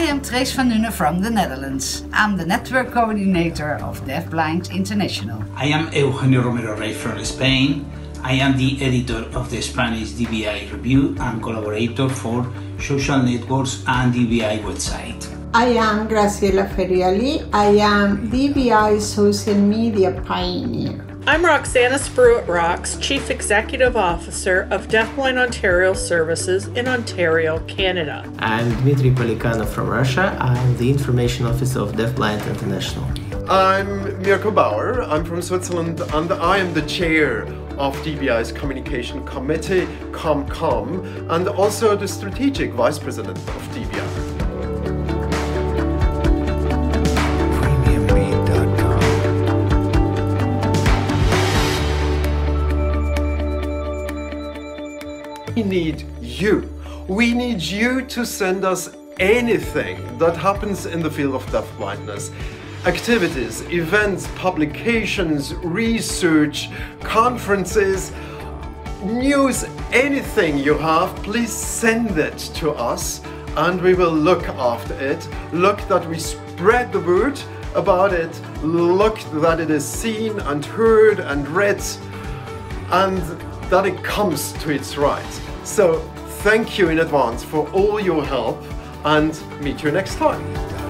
am Trees van Nunen from the Netherlands. I'm the network coordinator of Deafblind International. I am Eugenio Romero Rey from Spain. I am the editor of the Spanish DBI Review and collaborator for social networks and DBI website. I am Graciela Ferioli. I am DBI social media pioneer. I'm Roxana Spruyt Rocks, Chief Executive Officer of Deafblind Ontario Services in Ontario, Canada. I'm Dmitry Polikanov from Russia. I'm the Information Officer of Deafblind International. I'm Mirko Baur. I'm from Switzerland and I am the chair of DBI's Communication Committee, ComCom, and also the Strategic Vice President of DBI. Need you. We need you to send us anything that happens in the field of deafblindness. Activities, events, publications, research, conferences, news, anything you have, please send it to us and we will look after it. Look that we spread the word about it. Look that it is seen and heard and read and that it comes to its right. So thank you in advance for all your help and meet you next time.